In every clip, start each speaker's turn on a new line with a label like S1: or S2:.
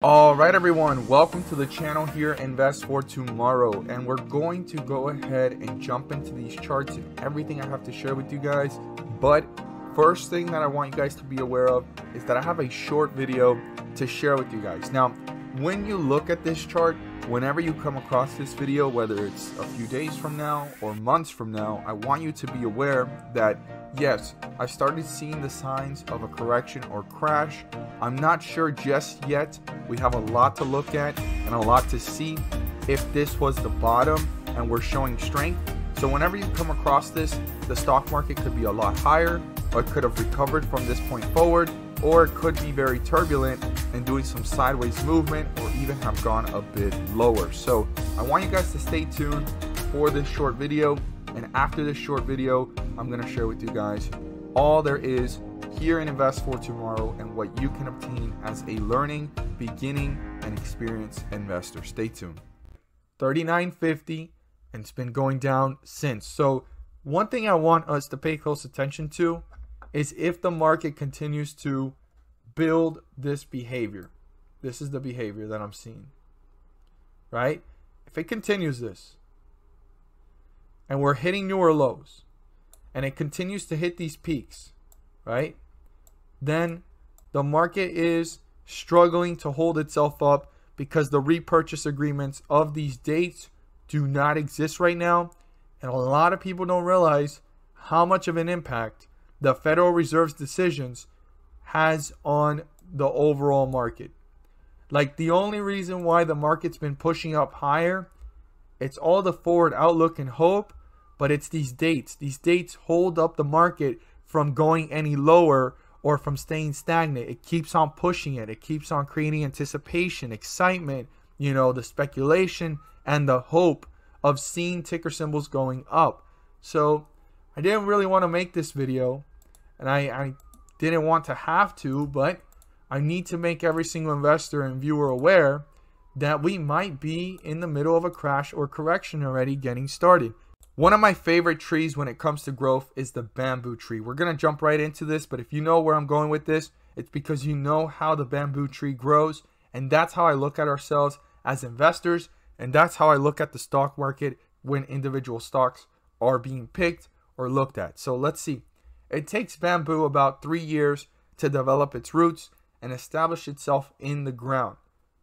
S1: Alright everyone, welcome to the channel here, Invest for Tomorrow, and we're going to go ahead and jump into these charts and everything I have to share with you guys. But first thing that I want you guys to be aware of is that I have a short video to share with you guys. Now, when you look at this chart, whenever you come across this video, whether it's a few days from now or months from now, I want you to be aware that yes, I've started seeing the signs of a correction or crash. I'm not sure just yet. We have a lot to look at and a lot to see if this was the bottom and we're showing strength. So whenever you come across this, the stock market could be a lot higher or could have recovered from this point forward or it could be very turbulent and doing some sideways movement or even have gone a bit lower. So I want you guys to stay tuned for this short video. And after this short video, I'm going to share with you guys all there is here in Invest for Tomorrow and what you can obtain as a learning, beginning, and experienced investor. Stay tuned. 39.50 and it's been going down since. So one thing I want us to pay close attention to is if the market continues to build this behavior. This is the behavior that I'm seeing. Right? If it continues this, and we're hitting newer lows, and it continues to hit these peaks, right? Then the market is struggling to hold itself up because the repurchase agreements of these dates do not exist right now. And a lot of people don't realize how much of an impact the Federal Reserve's decisions has on the overall market. Like the only reason why the market's been pushing up higher, it's all the forward outlook and hope, but it's these dates. These dates hold up the market from going any lower or from staying stagnant. It keeps on pushing it. It keeps on creating anticipation, excitement, you know, the speculation and the hope of seeing ticker symbols going up. So I didn't really want to make this video and I, I didn't want to have to, but I need to make every single investor and viewer aware that we might be in the middle of a crash or correction already getting started. One of my favorite trees when it comes to growth is the bamboo tree. We're going to jump right into this, but if you know where I'm going with this, it's because you know how the bamboo tree grows, and that's how I look at ourselves as investors, and that's how I look at the stock market when individual stocks are being picked or looked at. So let's see. It takes bamboo about three years to develop its roots and establish itself in the ground.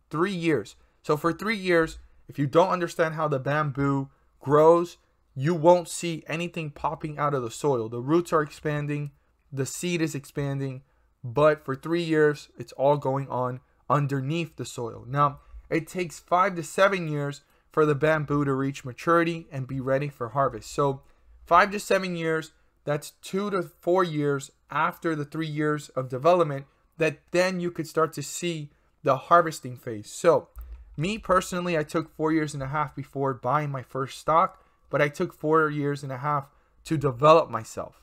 S1: Three years. So for three years, if you don't understand how the bamboo grows, you won't see anything popping out of the soil. The roots are expanding, the seed is expanding, but for three years, it's all going on underneath the soil. Now, it takes five to seven years for the bamboo to reach maturity and be ready for harvest. So, five to seven years that's two to four years after the three years of development that then you could start to see the harvesting phase. So, me personally, I took four years and a half before buying my first stock, but I took four years and a half to develop myself.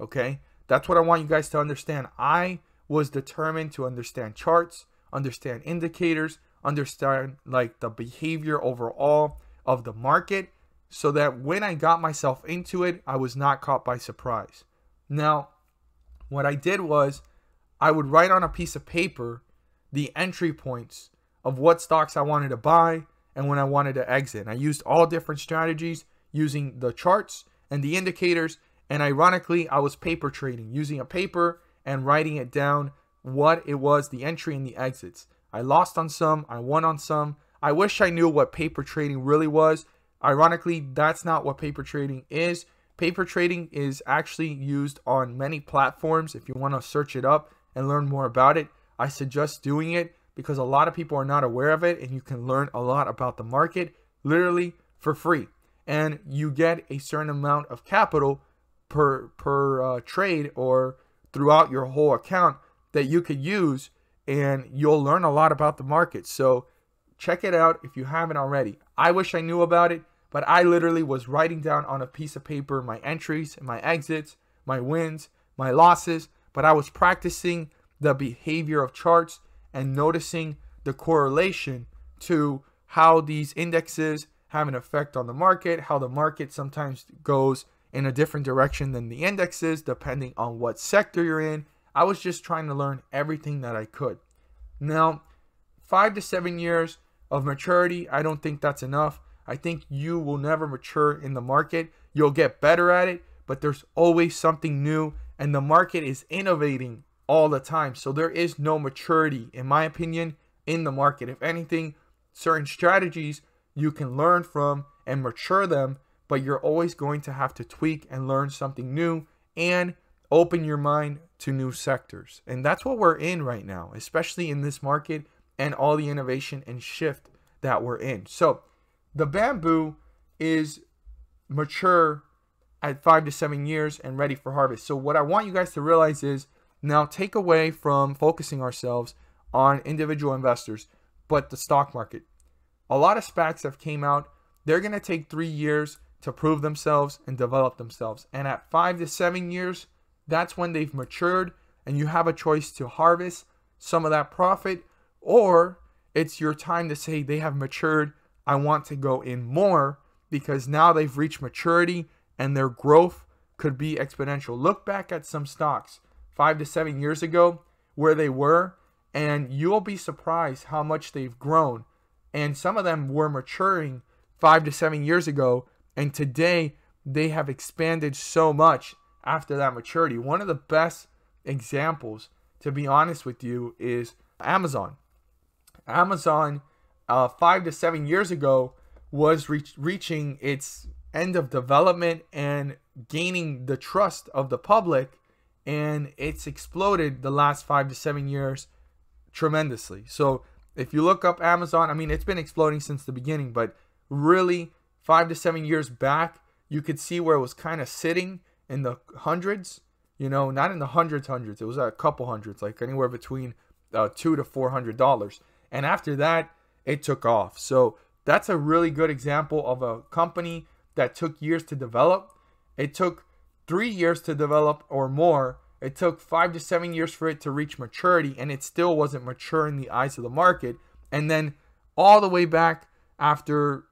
S1: Okay, that's what I want you guys to understand. I was determined to understand charts, understand indicators, understand like the behavior overall of the market so that when I got myself into it, I was not caught by surprise. Now, what I did was I would write on a piece of paper the entry points of what stocks I wanted to buy and when I wanted to exit. I used all different strategies using the charts and the indicators. And ironically, I was paper trading, using a paper and writing it down what it was, the entry and the exits. I lost on some, I won on some. I wish I knew what paper trading really was Ironically, that's not what paper trading is. Paper trading is actually used on many platforms. If you want to search it up and learn more about it, I suggest doing it because a lot of people are not aware of it and you can learn a lot about the market literally for free. And you get a certain amount of capital per per uh, trade or throughout your whole account that you could use and you'll learn a lot about the market. So check it out if you haven't already. I wish I knew about it but I literally was writing down on a piece of paper my entries and my exits, my wins, my losses, but I was practicing the behavior of charts and noticing the correlation to how these indexes have an effect on the market, how the market sometimes goes in a different direction than the indexes depending on what sector you're in. I was just trying to learn everything that I could. Now, five to seven years of maturity, I don't think that's enough. I think you will never mature in the market. You'll get better at it, but there's always something new, and the market is innovating all the time. So there is no maturity, in my opinion, in the market. If anything, certain strategies you can learn from and mature them, but you're always going to have to tweak and learn something new and open your mind to new sectors. And that's what we're in right now, especially in this market and all the innovation and shift that we're in. So the bamboo is mature at five to seven years and ready for harvest. So what I want you guys to realize is now take away from focusing ourselves on individual investors, but the stock market. A lot of SPACs have came out. They're going to take three years to prove themselves and develop themselves. And at five to seven years, that's when they've matured and you have a choice to harvest some of that profit or it's your time to say they have matured. I want to go in more because now they've reached maturity and their growth could be exponential. Look back at some stocks five to seven years ago where they were, and you'll be surprised how much they've grown. And some of them were maturing five to seven years ago, and today they have expanded so much after that maturity. One of the best examples, to be honest with you, is Amazon. Amazon, uh, five to seven years ago, was reach, reaching its end of development and gaining the trust of the public and it's exploded the last five to seven years tremendously. So if you look up Amazon, I mean, it's been exploding since the beginning, but really five to seven years back, you could see where it was kind of sitting in the hundreds, you know, not in the hundreds, hundreds. It was a couple hundreds, like anywhere between uh, two to four hundred dollars. And after that, it took off. So that's a really good example of a company that took years to develop. It took three years to develop or more. It took five to seven years for it to reach maturity, and it still wasn't mature in the eyes of the market. And then all the way back after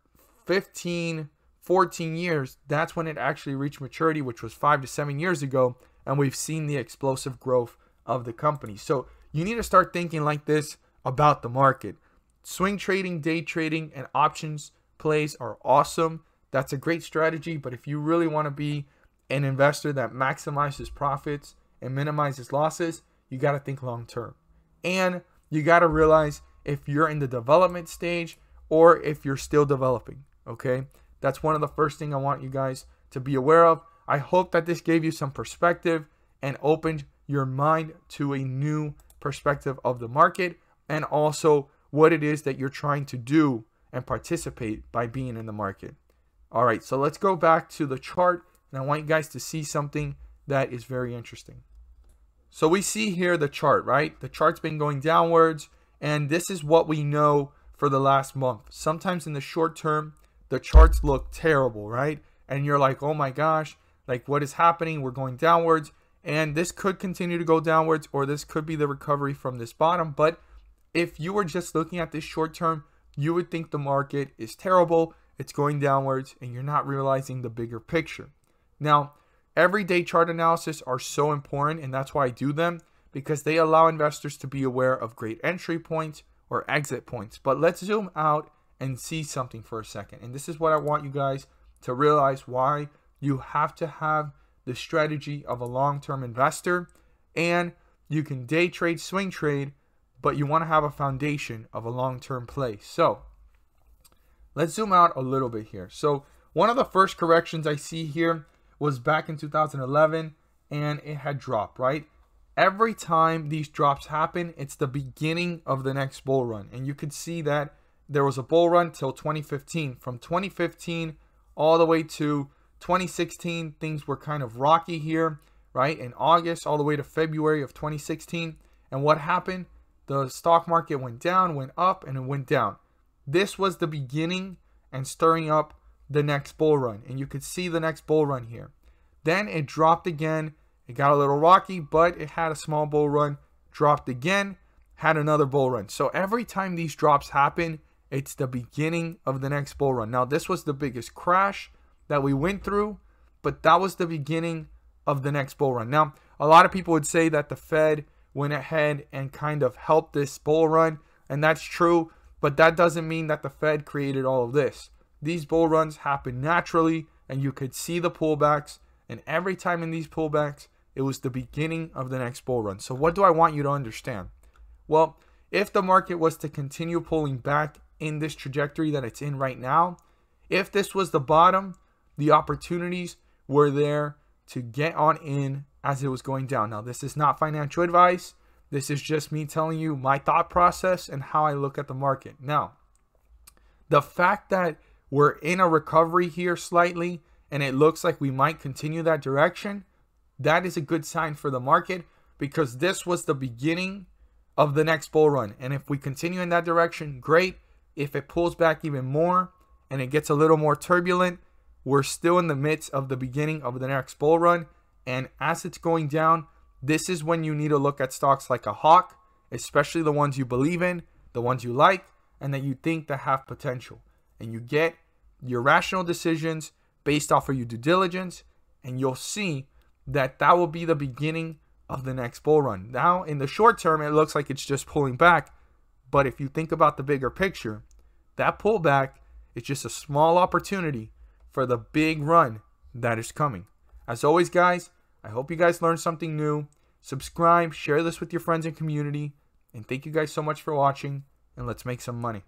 S1: 15, 14 years, that's when it actually reached maturity, which was five to seven years ago. And we've seen the explosive growth of the company. So you need to start thinking like this about the market. Swing trading, day trading, and options plays are awesome. That's a great strategy. But if you really want to be an investor that maximizes profits and minimizes losses, you got to think long term. And you got to realize if you're in the development stage or if you're still developing. Okay. That's one of the first thing I want you guys to be aware of. I hope that this gave you some perspective and opened your mind to a new perspective of the market and also what it is that you're trying to do and participate by being in the market. All right, so let's go back to the chart and I want you guys to see something that is very interesting. So we see here the chart, right? The chart's been going downwards, and this is what we know for the last month. Sometimes in the short term, the charts look terrible, right? And you're like, oh my gosh, like what is happening? We're going downwards. And this could continue to go downwards, or this could be the recovery from this bottom. But if you were just looking at this short term, you would think the market is terrible, it's going downwards, and you're not realizing the bigger picture. Now, everyday chart analysis are so important, and that's why I do them because they allow investors to be aware of great entry points or exit points. But let's zoom out and see something for a second. And this is what I want you guys to realize why you have to have the strategy of a long term investor and you can day trade, swing trade, but you want to have a foundation of a long term play. So let's zoom out a little bit here. So, one of the first corrections I see here was back in 2011 and it had dropped, right? Every time these drops happen, it's the beginning of the next bull run. And you could see that there was a bull run till 2015. From 2015 all the way to 2016, things were kind of rocky here, right? In August all the way to February of 2016. And what happened? The stock market went down, went up, and it went down. This was the beginning and stirring up the next bull run. And you could see the next bull run here. Then it dropped again. It got a little rocky, but it had a small bull run. Dropped again, had another bull run. So every time these drops happen, it's the beginning of the next bull run. Now, this was the biggest crash that we went through, but that was the beginning of the next bull run. Now, a lot of people would say that the Fed went ahead and kind of helped this bull run And that's true, but that doesn't mean that the Fed created all of this. These bull runs happen naturally, and you could see the pullbacks. And every time in these pullbacks, it was the beginning of the next bull run. So, what do I want you to understand? Well, if the market was to continue pulling back in this trajectory that it's in right now, if this was the bottom, the opportunities were there to get on in as it was going down. Now, this is not financial advice. This is just me telling you my thought process and how I look at the market. Now, the fact that we're in a recovery here slightly and it looks like we might continue that direction, that is a good sign for the market because this was the beginning of the next bull run. And if we continue in that direction, great. If it pulls back even more and it gets a little more turbulent, we're still in the midst of the beginning of the next bull run. And as it's going down, this is when you need to look at stocks like a hawk, especially the ones you believe in, the ones you like, and that you think that have potential. And you get your rational decisions based off of your due diligence, and you'll see that that will be the beginning of the next bull run. Now, in the short term, it looks like it's just pulling back. But if you think about the bigger picture, that pullback is just a small opportunity for the big run that is coming. As always, guys, I hope you guys learned something new. Subscribe, share this with your friends and community. And thank you guys so much for watching. And let's make some money.